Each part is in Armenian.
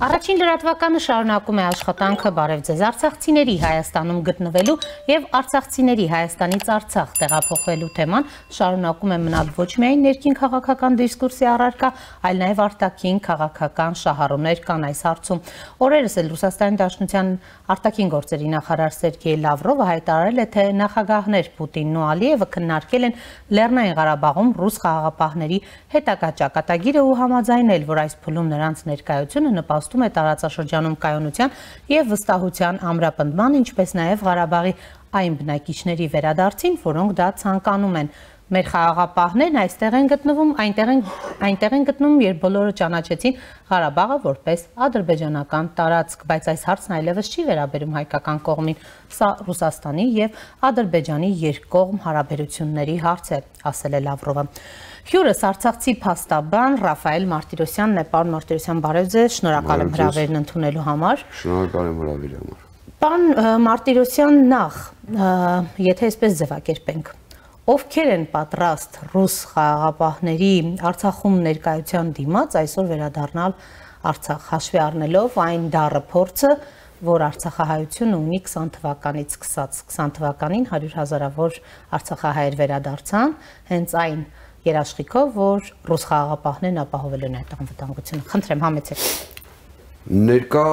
Առաջին լրատվականը շարունակում է աշխատանքը բարև ձեզ արցախցիների Հայաստանում գտնվելու եւ արցախցիների Հայաստանից Արցախ տեղափոխվելու թեման շարունակում է մնալ ոչ միայն ներքին քաղաքական դիսկուրսի առարկա, այլ նաեւ արտաքին քաղաքական շահառուներ կան այս հարցում։ Օրերս էլ Ռուսաստանի Դաշնության արտաքին գործերի նախարար Սերգեյ Լավրովը հայտարարել է, թե նախագահներ Պուտինն ու Ալիևը քննարկել են Լեռնային Ղարաբաղում ռուս խաղաղապահների հետագա ճակատագիրը ու համաձայնել, որ այս փուլում նրանց ներկայությունը նպաստ նպաստում է տարածաշրջանում կայունության եւ վստահության ամրապնդման, ինչպես նաեւ Ղարաբաղի այն բնակիչների վերադարձին, որոնք դա ցանկանում են։ Մեր խաղաղապահներն այստեղ են գտնվում, այնտեղ են այնտեղ են գտնվում, երբ բոլորը ճանաչեցին Ղարաբաղը որպես ադրբեջանական տարածք, բայց այս հարցն այլևս չի վերաբերում հայկական կողմին։ Սա Ռուսաստանի եւ Ադրբեջանի երկկողմ հարաբերությունների հարց է, ասել է Լավրովը։ Հյուրս Արցախցի փաստաբան Ռաֆայել Մարտիրոսյանն է, պարոն Մարտիրոսյան, բարև ձեզ, շնորհակալ եմ հրավերն ընդունելու համար։ Շնորհակալ եմ հրավերի համար։ Պարոն Մարտիրոսյան, նախ, եթե այսպես ձևակերպենք, ովքեր են պատրաստ ռուս խաղաղապահների Արցախում ներկայության դիմաց այսօր վերադառնալ Արցախ, հաշվի առնելով այն դառը փորձը, որ Արցախահայությունը ունի 20 թվականից սկսած 20 թվականին 100 հազարավոր Արցախահայեր վերադարձան, հենց այն երաշխիքով, որ ռուս խաղաղապահներն ապահովել են այդ անվտանգությունը։ Խնդրեմ, համեցեք։ Ներկա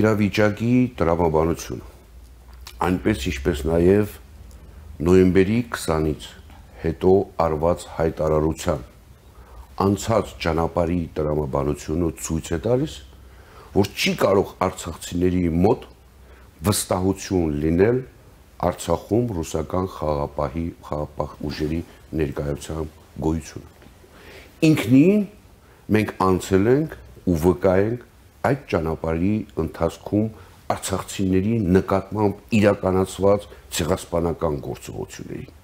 իրավիճակի տրամաբանությունը այնպես ինչպես նաև նոյեմբերի 20-ից հետո արված հայտարարության անցած ճանապարհի տրամաբանությունը ցույց է տալիս, որ չի կարող արցախցիների մոտ վստահություն լինել Արցախում ռուսական խաղապահի խաղապահ ուժերի ներկայությամբ գոյությունը։ Ինքնին մենք անցել ենք ու վկայենք այդ ճանապարհի ընթացքում արցախցիների նկատմամբ իրականացված ցեղասպանական գործողություններին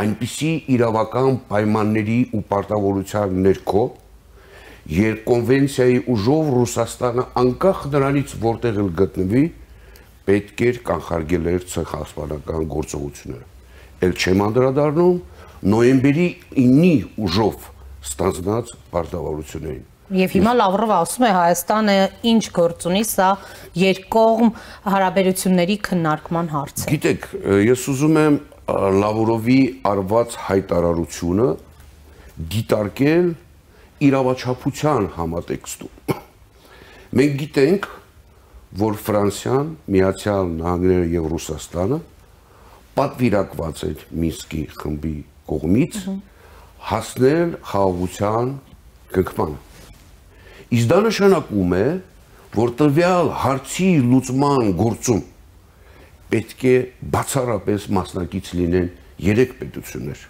այնպիսի իրավական պայմանների ու պարտավորության ներքո երբ կոնվենցիայի ուժով Ռուսաստանը անկախ նրանից որտեղ էլ գտնվի պետք էր կանխարգել էր ցեղասպանական գործողությունները ել չեմ անդրադառնում նոյեմբերի 9-ի ուժով ստանձնած պարտավորություններին։ Եվ հիմա Լավրովը ասում է Հայաստանը ինչ գործ ունի, սա երկկողմ հարաբերությունների քննարկման հարց է։ Գիտեք, ես ուզում եմ Լավրովի արված հայտարարությունը դիտարկել իրավաչափության համատեքստում։ Մենք գիտենք, որ Ֆրանսիան, Միացյալ Նահանգները եւ Ռուսաստանը պատվիրակված էր Մինսկի խմբի կողմից հասնել խաղաղության կնքմանը։ Իսկ դա նշանակում է, որ տվյալ հարցի լուծման գործում պետք է բացառապես մասնակից լինեն երեք պետություններ։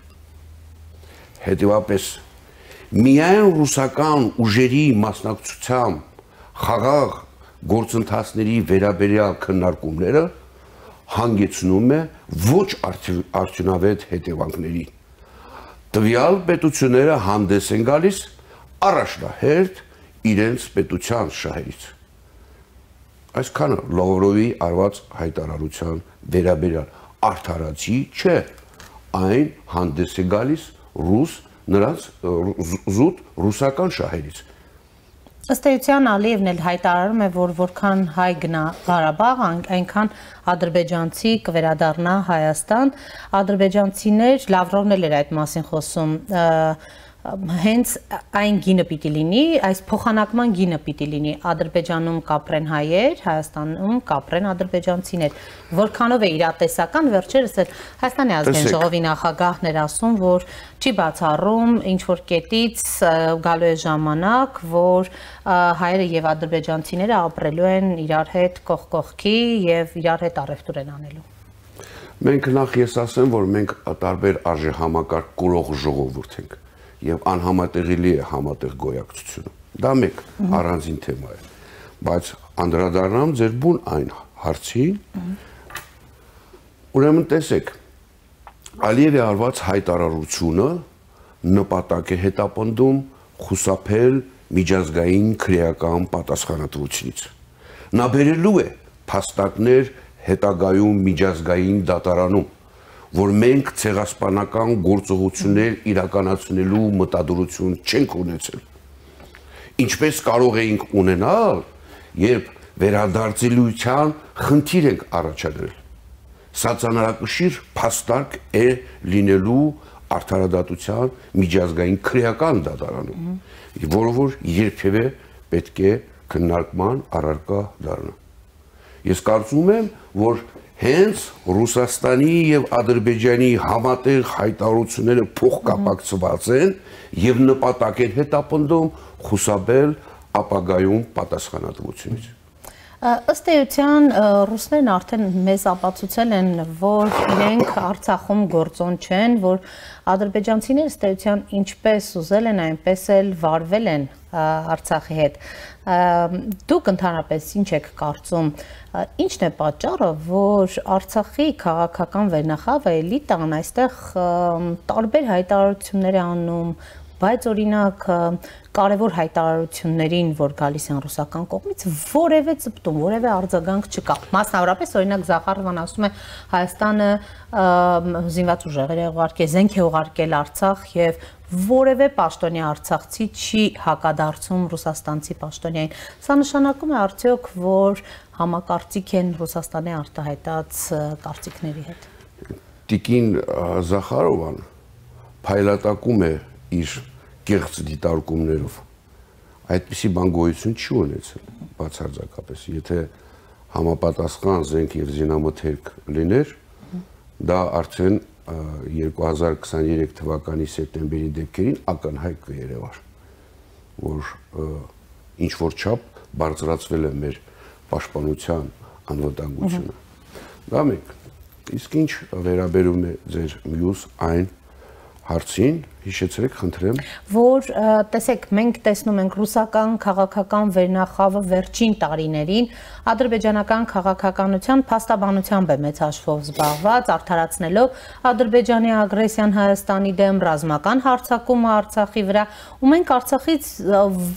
Հետևաբար միայն ռուսական ուժերի մասնակցությամբ խաղաղ գործընթացների վերաբերյալ քննարկումները հանգեցնում է ոչ արդյունավետ հետևանքների տվյալ պետությունները հանդես են գալիս առաջնահերթ իրենց պետության շահերից։ Այսքանը Լավրովի արված հայտարարության վերաբերյալ արդարացի չէ, այն հանդես է գալիս ռուս նրանց զուտ ռուսական շահերից։ Ըստ էության Ալիևն էլ հայտարարում է, որ որքան հայ գնա Ղարաբաղ, այնքան ադրբեջանցի կվերադառնա Հայաստան։ Ադրբեջանցիներ Լավրովն էլ էր այդ մասին խոսում, հենց այն գինը պիտի լինի, այս փոխանակման գինը պիտի լինի. Ադրբեջանում կապրեն հայեր, Հայաստանում կապրեն ադրբեջանցիներ։ Որքանով է իրատեսական վերջերս էլ Հայաստանի ազգային ժողովի նախագահն էր ասում, որ չի բացառում ինչ որ կետից գալու է ժամանակ, որ հայերը եւ ադրբեջանցիները ապրելու են իրար հետ կողք կողքի եւ իրար հետ առևտուր են անելու։ Մենք նախ ես ասեմ, որ մենք տարբեր արժե համակարգ կուրող ժողովուրդ ենք եւ անհամատեղելի է համատեղ գոյակցությունը։ Դա մեկ առանձին թեմա է։ Բայց անդրադառնամ ձեր բուն այն հարցին։ Ուրեմն տեսեք, Ալիևի արված հայտարարությունը նպատակ է հետապնդում խուսափել միջազգային քրեական պատասխանատվությունից։ Նա բերելու է փաստակներ հետագայում միջազգային դատարանում որ մենք ցեղասպանական գործողություններ իրականացնելու մտադրություն չենք ունեցել։ Ինչպես կարող էինք ունենալ, երբ վերադարձելիության խնդիր ենք առաջադրել։ Սա ցանրակշիռ փաստարկ է լինելու արդարադատության միջազգային քրեական դատարանում, որը որ երբևէ պետք է քննարկման առարկա դառնա։ Ես կարծում եմ, որ հենց Ռուսաստանի եւ Ադրբեջանի համատեղ հայտարարությունները փոխկապակցված են եւ նպատակ են հետապնդում խուսաբել ապագայում պատասխանատվությունից։ Ըստ էության ռուսներն արդեն մեզ ապացուցել են, որ իրենք Արցախում գործոն չեն, որ ադրբեջանցիները ըստ էության ինչպես ուզել են, այնպես էլ վարվել են Արցախի հետ։ Դուք ընդհանրապես ինչ եք կարծում, ինչն է պատճառը, որ Արցախի քաղաքական վերնախավը էլիտան այստեղ տարբեր հայտարարություններ անում, բայց օրինակ կարևոր հայտարարություններին, որ գալիս են ռուսական կողմից, որևէ ծպտում, որևէ արձագանք չկա։ Մասնավորապես օրինակ Զախարովան ասում է Հայաստանը զինված ուժեր է ուղարկել, զենք է ուղարկել Արցախ եւ որևէ պաշտոնյա արցախցի չի հակադարձում ռուսաստանցի պաշտոնյային։ Սա նշանակում է արդյոք, որ համակարծիք են Ռուսաստանի արտահայտած կարծիքների հետ։ Տիկին Զախարովան փայլատակում է իր կեղծ դիտարկումներով այդպիսի բան գոյություն չի ունեցել բացարձակապես եթե համապատասխան զենք եւ զինամթերք լիներ դա արդեն 2023 թվականի սեպտեմբերի դեպքերին ակնհայտ կերևար որ ինչ որ չափ բարձրացվել է մեր պաշտպանության անվտանգությունը դա մեկ իսկ ինչ վերաբերում է ձեր մյուս այն հարցին հիշեցրեք, խնդրեմ։ Որ տեսեք, մենք տեսնում ենք ռուսական քաղաքական վերնախավը վերջին տարիներին ադրբեջանական քաղաքականության փաստաբանությամբ է մեծ հաշվով զբաղված, արդարացնելով ադրբեջանի ագրեսիան Հայաստանի դեմ ռազմական հարձակումը Արցախի վրա, ու մենք Արցախից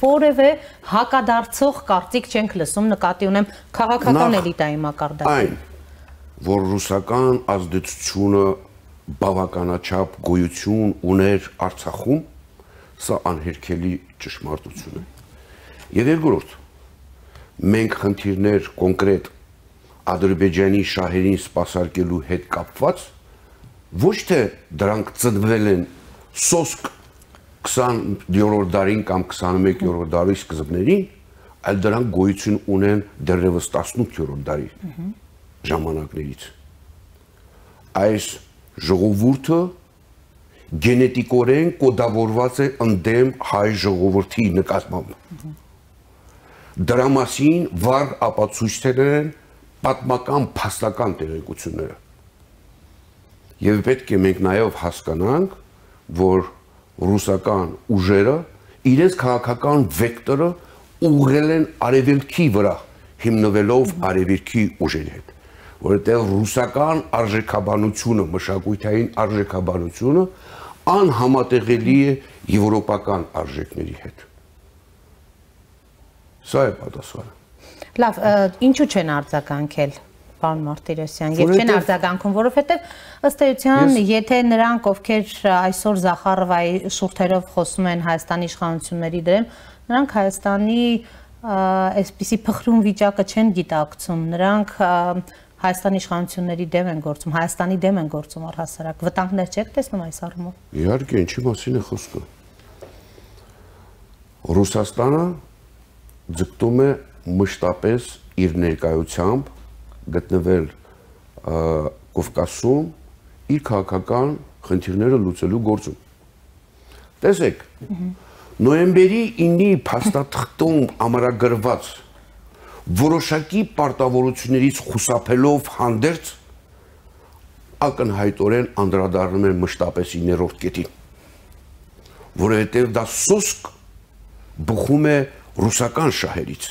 որևէ հակադարձող կարծիք չենք լսում, նկատի ունեմ քաղաքական էլիտայի մակարդակում։ Այն, որ ռուսական ազդեցությունը բավականաչափ գոյություն ուներ Արցախում, սա անհերքելի ճշմարտություն է։ Եվ երկրորդ, մենք խնդիրներ կոնկրետ Ադրբեջանի շահերին սпасարկելու հետ կապված ոչ թե դրանք ծնվել են սոսկ 20-րդ դարին կամ 21-րդ դարի սկզբներին, այլ դրանք գոյություն ունեն դեռևս 18-րդ դարի ժամանակներից։ Այս ժողովուրդը գենետիկորեն կոդավորված է ընդդեմ հայ ժողովրդի նկատմամբ։ Դրա մասին վառ ապացույցներ են պատմական փաստական տեղեկությունները։ Եվ պետք է մենք նաև հասկանանք, որ ռուսական ուժերը իրենց քաղաքական վեկտորը ուղղել են արևելքի վրա, հիմնվելով արևելքի ուժերի հետ որովհետև ռուսական արժեքաբանությունը, մշակութային արժեքաբանությունը անհամատեղելի է եվրոպական արժեքների հետ։ Սա է պատասխանը։ Լավ, ինչու չեն արձագանքել պարոն Մարտիրոսյան, եւ չեն արձագանքում, որովհետեւ ըստ էության, եթե նրանք, ովքեր այսօր Զախարովայի շուրթերով խոսում են Հայաստանի իշխանությունների դեմ, նրանք Հայաստանի այսպիսի փխրուն վիճակը չեն գիտակցում։ Նրանք Հայաստանի իշխանությունների դեմ են գործում, Հայաստանի դեմ են գործում առհասարակ։ Վտանգներ չեք տեսնում այս առումով։ Իհարկե, ինչի մասին է խոսքը։ Ռուսաստանը ձգտում է մշտապես իր ներկայությամբ գտնվել Կովկասում իր քաղաքական խնդիրները լուծելու գործում։ Տեսեք, նոյեմբերի 9-ի փաստաթղթում ամրագրված որոշակի պարտավորություններից խուսափելով հանդերձ ակնհայտորեն անդրադառնում են մշտապես 9-րդ կետին որովհետև դա սոսկ բխում է ռուսական շահերից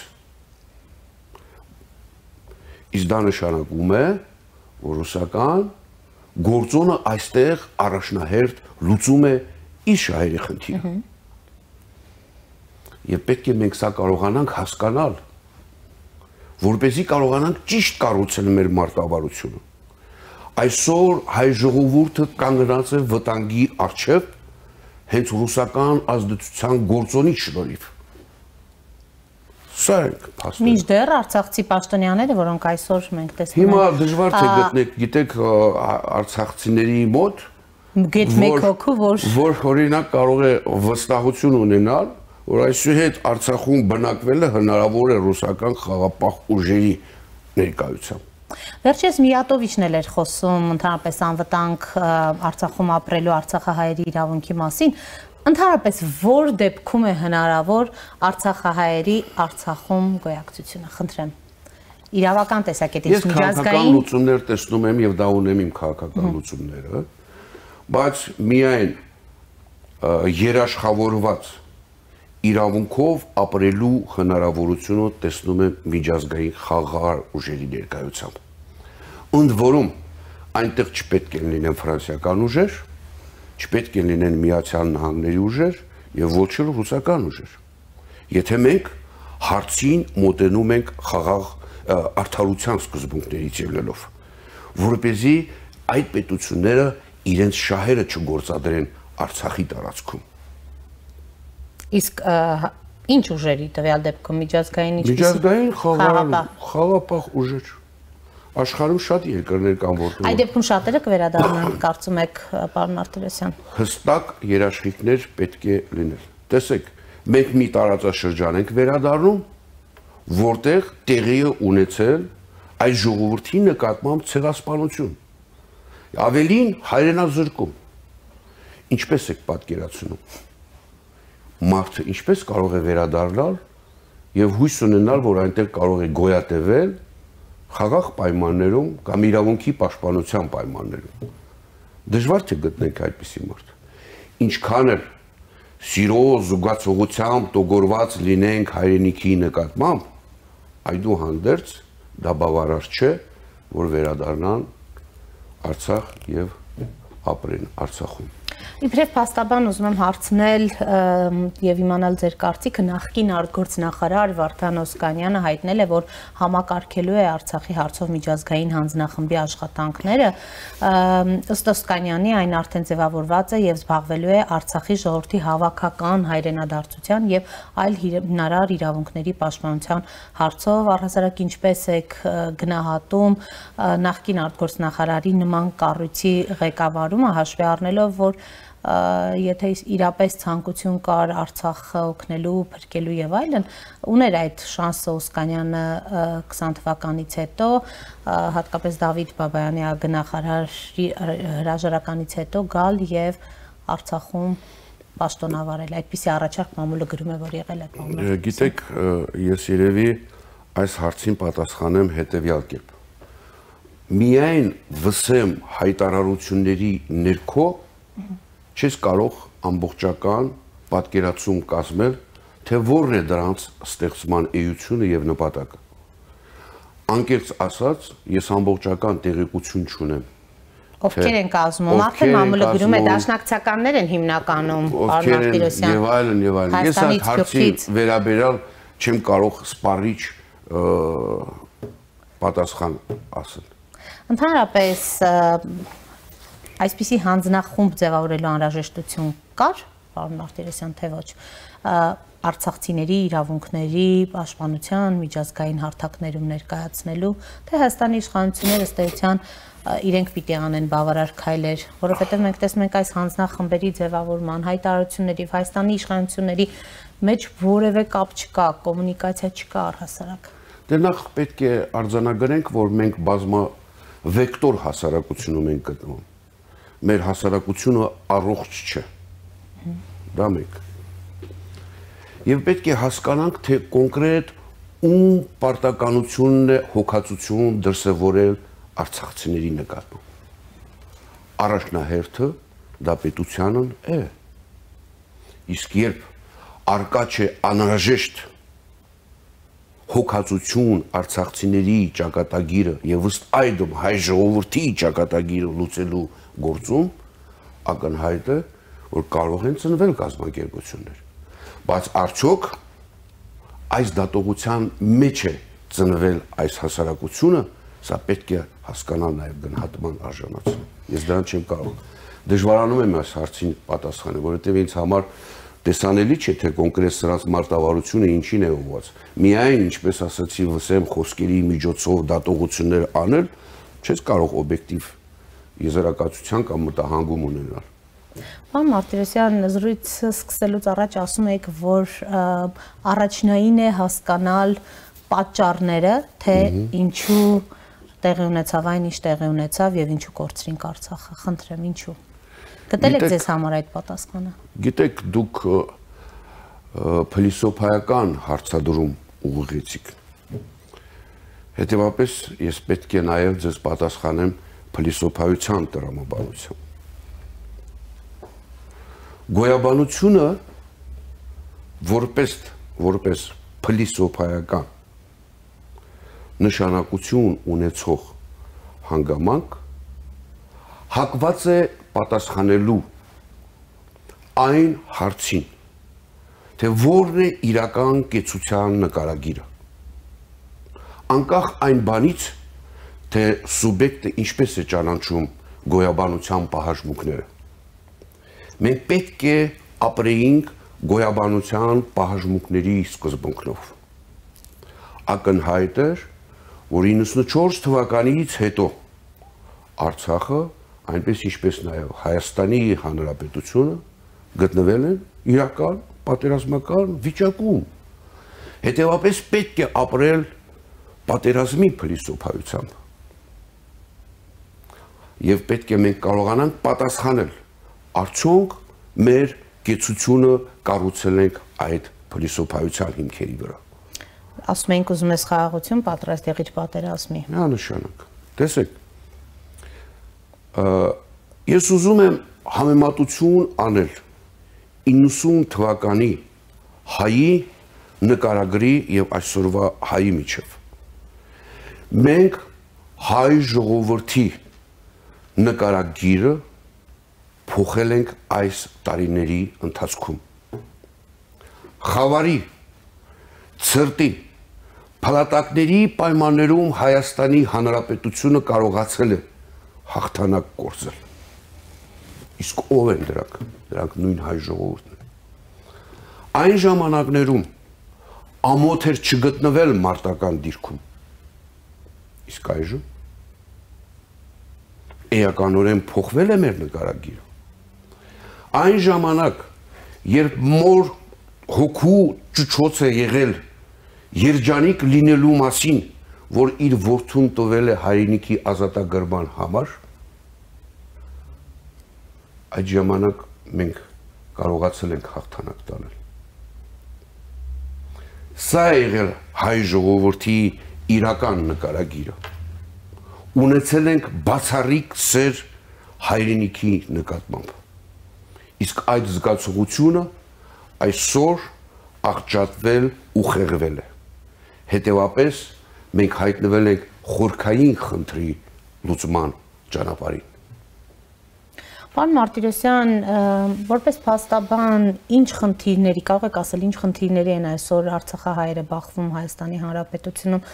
իսկ դա նշանակում է որ ռուսական գործոնը այստեղ առաջնահերթ լուծում է իր շահերի խնդիրը եւ պետք է մենք սա կարողանանք հասկանալ որ เป զի կարողանանք ճիշտ կառուցել մեր մարտավարությունը։ Այսօր հայ ժողովուրդը կանգնած է վտանգի առջև հենց ռուսական ազդեցության գործոնի շնորհիվ։ Սա ենք փաստը։ Մինչդեռ Արցախցի պաշտոնյաները, որոնք այսօր մենք տեսնում Հիմա դժվար թե գտնեք, գիտեք, արցախցիների մոտ գետ մեկ հոգու, որ որ օրինակ կարող է վստահություն ունենալ, որ այսուհետ Արցախում բնակվելը հնարավոր է ռուսական խաղապահ ուժերի ներկայությամբ։ Վերջերս Միատովիչն էլ էր խոսում ընդհանրապես անվտանգ Արցախում ապրելու Արցախահայերի իրավունքի մասին, Ընդհանրապես որ դեպքում է հնարավոր Արցախահայերի Արցախում գոյակցությունը, խնդրեմ։ Իրավական տեսակետից միջազգային լուծումներ տեսնում եմ եւ դա ունեմ իմ քաղաքական լուծումները, բայց միայն երաշխավորված իրավունքով ապրելու հնարավորությունը տեսնում եմ միջազգային խաղաղ ուժերի ներկայությամբ։ Ընդ որում այնտեղ չպետք է լինեն ֆրանսիական ուժեր, չպետք է լինեն Միացյալ Նահանգների ուժեր եւ ոչ էլ ռուսական ուժեր։ Եթե մենք հարցին մոտենում ենք խաղաղ արդարության սկզբունքներից ելնելով, որպեսզի այդ պետությունները իրենց շահերը չգործադրեն Արցախի տարածքում։ Իսկ ինչ ուժերի տվյալ դեպքում միջազգային ինչպես միջազգային խաղաղ խաղապահ ուժեր աշխարհում շատ երկրներ կան, որտեղ Այդ դեպքում շատերը կվերադառնան, կարծում եք, պարոն Արտուրեսյան։ Հստակ երաշխիքներ պետք է լինել։ Տեսեք, մենք մի տարածաշրջան ենք վերադառնում, որտեղ տեղի է ունեցել այս ժողովրդի նկատմամբ ցեղասպանություն։ Ավելին հայրենազրկում։ Ինչպես եք պատկերացնում։ Մարդը ինչպես կարող է վերադառնալ եւ հույս ունենալ, որ այնտեղ կարող է գոյատևել խաղաղ պայմաններում կամ իրավունքի պաշտպանության պայմաններում դժվար թե գտնենք այդպիսի մարդ ինչքան էլ սիրո զուգացողությամբ տոգորված լինենք հայրենիքի նկատմամբ այդուհանդերձ դա բավարար չէ որ վերադառնան Արցախ եւ ապրեն Արցախում Իբրև փաստաբան ուզում եմ հարցնել եւ իմանալ ձեր կարծիքը նախկին արտգործնախարար Վարդան Օսկանյանը հայտնել է, որ համակարգելու է Արցախի հարցով միջազգային հանձնախմբի աշխատանքները։ Ըստ Օսկանյանի այն արդեն ձևավորված է եւ զբաղվելու է Արցախի ժողովրդի հավաքական հայրենադարձության եւ այլ հիմնարար իրավունքների պաշտպանության հարցով առհասարակ ինչպես եք գնահատում նախկին արտգործնախարարի նման կառույցի ղեկավարումը հաշվի առնելով, որ եթե իրապես ցանկություն կար Արցախը օգնելու, փրկելու եւ այլն, ուներ այդ շանսը Օսկանյանը 20 թվականից հետո, հատկապես Դավիթ Բաբայանի գնախարարի հրաժարականից հետո գալ եւ Արցախում պաշտոնավարել։ Այդպիսի առաջարկ մամուլը գրում է, որ եղել է մամուլը։ Գիտեք, ես երևի այս հարցին պատասխանեմ հետեւյալ կերպ։ Միայն վսեմ հայտարարությունների ներքո չես կարող ամբողջական պատկերացում կազմել, թե որն է դրանց ստեղծման էությունը եւ նպատակը։ Անկեղծ ասած, ես ամբողջական տեղեկություն չունեմ ովքեր են կազմում, արդեն մամուլը գրում է դաշնակցականներ են հիմնականում, պարոն Արտիրոսյան։ Եվ այլն, եւ այլն։ Ես այդ հարցի վերաբերալ չեմ կարող սպառիչ պատասխան ասել։ Ընդհանրապես այսպիսի հանձնախումբ ձևավորելու անհրաժեշտություն կար, պարոն Մարտիրոսյան, թե ոչ արցախցիների իրավունքների պաշտպանության միջազգային հարթակներում ներկայացնելու, թե Հայաստանի իշխանությունները ըստ էության իրենք պիտի անեն բավարար քայլեր, որովհետև մենք տեսնում ենք այս հանձնախմբերի ձևավորման հայտարարությունների Հայաստանի իշխանությունների մեջ որևէ կապ չկա, կոմունիկացիա չկա առհասարակ։ Դե նախ պետք է արձանագրենք, որ մենք բազմա վեկտոր հասարակությունում ենք գտնվում մեր հասարակությունը առողջ չէ։ Դա մեկ։ Եվ պետք է հասկանանք, թե կոնկրետ ում պարտականությունն է հոգացություն դրսևորել արցախցիների նկատմամբ։ Առաջնահերթը դա պետությանն է։ Իսկ երբ արկա չէ անհրաժեշտ հոգացություն արցախցիների ճակատագիրը եւ ըստ այդմ հայ ժողովրդի ճակատագիրը լուծելու գործում ակնհայտ է, որ կարող են ծնվել կազմակերպություններ։ Բայց արդյոք այս դատողության մեջ է ծնվել այս հասարակությունը, սա պետք է հասկանալ նաև գնահատման արժանացում։ Ես դրան չեմ կարող։ Դժվարանում եմ այս հարցին պատասխանել, որովհետև ինձ համար տեսանելի չէ թե կոնկրետ սրանց մարտավարությունը ինչին է ուղված։ Միայն, ինչպես ասացի, վսեմ խոսքերի միջոցով դատողություններ անել, չես կարող օբյեկտիվ եզրակացության կամ մտահանգում ունենալ։ Պարոն Մարտիրոսյան, զրույցը սկսելուց առաջ ասում եք, որ առաջնային է հասկանալ պատճառները, թե ինչու տեղի ունեցավ այն, ինչ տեղի ունեցավ եւ ինչու կորցրինք Արցախը։ Խնդրեմ, ինչու։ Գտել եք ձեզ համար այդ պատասխանը։ Գիտեք, դուք փիլիսոփայական հարցադրում ուղղեցիք։ Հետևաբար ես պետք է նաև ձեզ պատասխանեմ փիլիսոփայության տրամաբանությամբ։ Գոյաբանությունը որպես որպես փիլիսոփայական նշանակություն ունեցող հանգամանք հակված է պատասխանելու այն հարցին, թե որն է իրական կեցության նկարագիրը։ Անկախ այն բանից, թե սուբյեկտը ինչպես է ճանաչում գոյաբանության պահաժմունքները։ Մենք պետք է ապրեինք գոյաբանության պահաժմունքների սկզբունքնով։ Ակնհայտ էր, որ 94 թվականից հետո Արցախը, այնպես ինչպես նաև Հայաստանի Հանրապետությունը գտնվել են իրական պատերազմական վիճակում։ Հետևաբար պետք է ապրել պատերազմի փիլիսոփայությամբ։ Եվ պետք է մենք կարողանանք պատասխանել արդյոք մեր կեցությունը կառուցել ենք այդ փիլիսոփայության հիմքերի վրա ասում ենք ուզում ես խաղաղություն պատրաստ եղիր պատերազմի։ Անշանակ։ Տեսեք, ես ուզում եմ համեմատություն անել 90 թվականի հայի նկարագրի եւ այսօրվա հայի միջև։ Մենք հայ ժողովրդի նկարագիրը փոխել ենք այս տարիների ընթացքում։ Խավարի, ծրտի, Փալատակների պայմաններում Հայաստանի Հանրապետությունը կարողացել է հաղթանակ կորցնել։ Իսկ ով են դրանք։ Դրանք նույն հայ ժողովուրդն են։ Այն ժամանակներում ամոթ էր չգտնվել մարտական դիրքում։ Իսկ այժմ էականորեն փոխվել է մեր նկարագիրը։ Այն ժամանակ, երբ մոր հոգու ճուճոց է եղել երջանիկ լինելու մասին, որ իր որդուն տվել է հայրենիքի ազատագրման համար, այդ ժամանակ մենք կարողացել ենք հաղթանակ տանել։ Սա է եղել հայ ժողովրդի իրական նկարագիրը։ Ունեցել ենք բացառիկ սեր հայրենիքի նկատմամբ։ Իսկ այդ զգացողությունը այսօր աղճատվել ու խեղվել է։ Հետևապես մենք հայտնվել ենք խորքային խնդրի լուծման ճանապարհին։ Պարոն Մարտիրոսյան, որպես փաստաբան, ինչ խնդիրների, կարող եք ասել, ինչ խնդիրների են այսօր Արցախահայերը բախվում Հայաստանի Հանրապետությունում։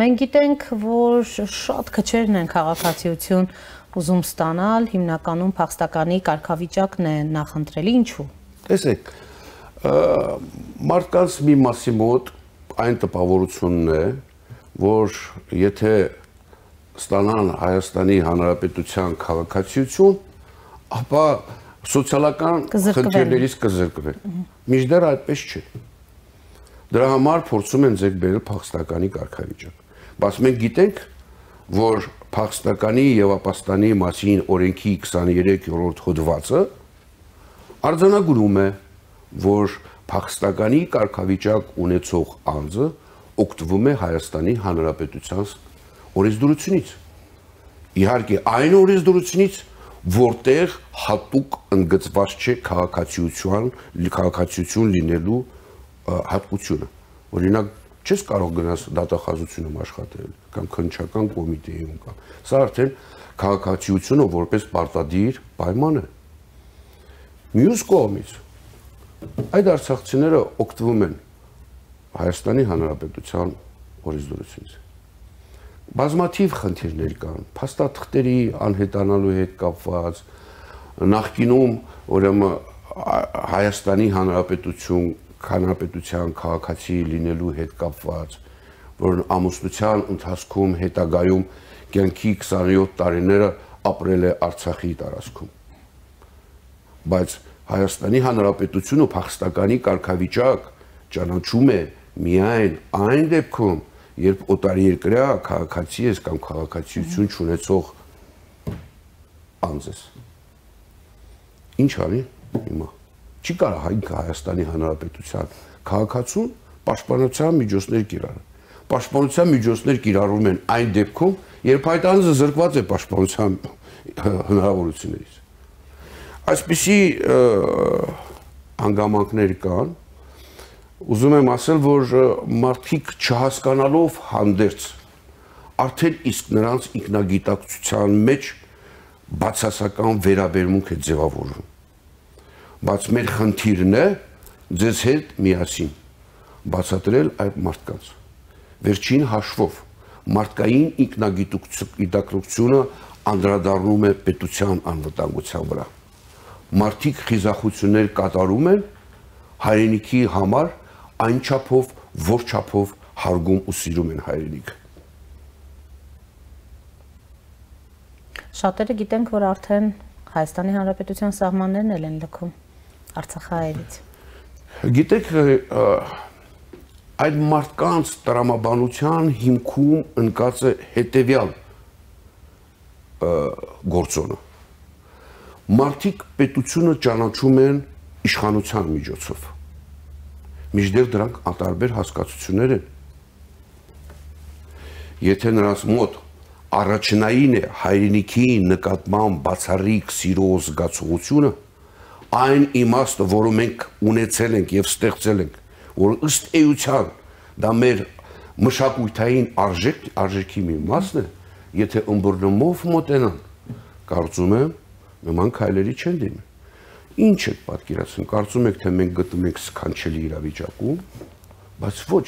Մենք գիտենք, որ շատ քչերն են քաղաքացիություն ուզում ստանալ, հիմնականում փախստականի կարգավիճակն է նախընտրելի, ինչու։ Տեսեք, մարդկանց մի մասի մոտ այն տպավորությունն է, որ եթե ստանան Հայաստանի Հանրապետության քաղաքացիություն, ապա սոցիալական խնդիրներից կզրկվեն։ Միջդեռ այդպես չէ։ Դրա համար փորձում են ձեր բերել փախստականի կարգավիճակ։ Բայց մենք գիտենք, որ փախստականի եւ ապաստանի մասին օրենքի 23-րդ հոդվածը արձանագրում է, որ փախստականի կարգավիճակ ունեցող անձը օգտվում է Հայաստանի Հանրապետության օրենսդրությունից։ Իհարկե, այն օրենսդրությունից, որտեղ հատուկ ընդգծված չէ քաղաքացիության, քաղաքացիություն լինելու հատկությունը։ Օրինակ, չես կարող գնաս դատախազությունում աշխատել կամ քննչական կոմիտեում կամ։ Սա արդեն քաղաքացիությունը որպես պարտադիր պայման է։ Մյուս կողմից Այդ արցախցիները օգտվում են Հայաստանի Հանրապետության օրենսդրությունից։ Բազմաթիվ խնդիրներ կան, փաստաթղթերի անհետանալու հետ կապված, նախկինում ուրեմն Հայաստանի Հանրապետություն հանրապետության քաղաքացի լինելու հետ կապված, որ ամուսնության ընթացքում հետագայում կյանքի 27 տարիները ապրել է Արցախի տարածքում։ Բայց Հայաստանի Հանրապետությունը փախստականի կարգավիճակ ճանաչում է միայն այն դեպքում, երբ օտարի երկրյա քաղաքացի ես կամ քաղաքացիություն ունեցող անձ ես։ Ինչ արի հիմա։ Չի կարող հայ Հայաստանի Հանրապետության քաղաքացուն պաշտպանության միջոցներ կիրառել։ Պաշտպանության միջոցներ կիրառում են այն դեպքում, երբ այդ անձը զրկված է պաշտպանության հնարավորություններից։ Այսպիսի հանգամանքներ կան, ուզում եմ ասել, որ մարդիկ չհասկանալով հանդերձ արդեն իսկ նրանց ինքնագիտակցության մեջ բացասական վերաբերմունք է ձևավորվում։ Բայց մեր խնդիրն է ձեզ հետ միասին բացատրել այդ մարդկանց։ Վերջին հաշվով մարդկային ինքնագիտակցությունը անդրադառնում է պետության անվտանգության վրա։ Մարդիկ խիզախություններ կատարում են հայրենիքի համար այն չափով, որ չափով հարգում ու սիրում են հայրենիքը։ Շատերը գիտենք, որ արդեն Հայաստանի Հանրապետության սահմաններն էլ են լքում Արցախահայերից։ Գիտեք, այդ մարդկանց տրամաբանության հիմքում ընկած է հետևյալ գործոնը։ Մարդիկ պետությունը ճանաչում են իշխանության միջոցով միջդեռ դրանք ատարբեր հասկացություններ են։ Եթե նրանց մոտ առաջնային է հայրենիքի նկատմամբ բացառիկ սիրո զգացողությունը, այն իմաստը, որը մենք ունեցել ենք եւ ստեղծել ենք, որ ըստ էության դա մեր մշակութային արժեք արժեքի մի մասն է, եթե ըմբռնումով մոտենան, կարծում եմ նման քայլերի չեն դիմի։ Ինչ եք պատկերացնում, կարծում եք, թե մենք գտնում ենք սքանչելի իրավիճակում, բայց ոչ,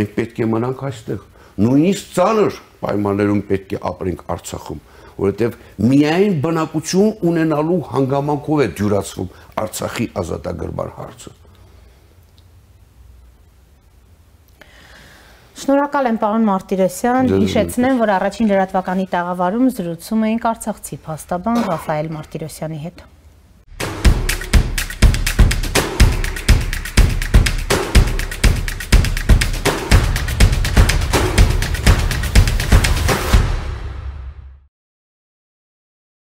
մենք պետք է մնանք այստեղ։ Նույնիսկ ծանր պայմաններում պետք է ապրենք Արցախում, որովհետև միայն բնակություն ունենալու հանգամանքով է դյուրացվում Արցախի ազատագրման հարցը։ Շնորհակալ եմ պարոն Մարտիրոսյան։ Հիշեցնեմ, որ առաջին լրատվականի տաղավարում զրուցում էինք Արցախցի փաստաբան Ռաֆայել Մարտիրոսյանի հետ։